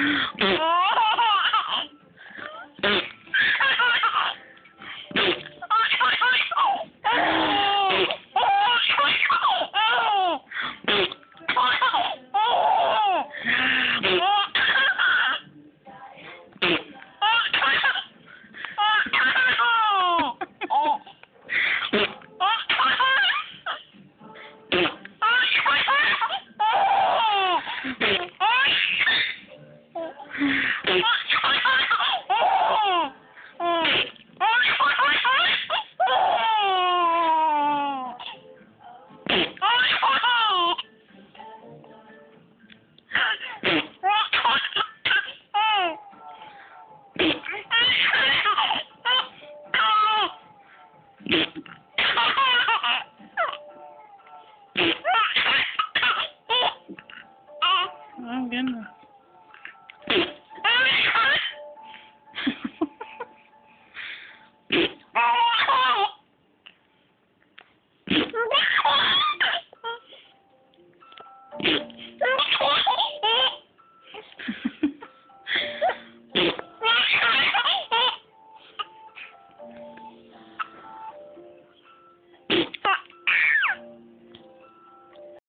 Oh! Again.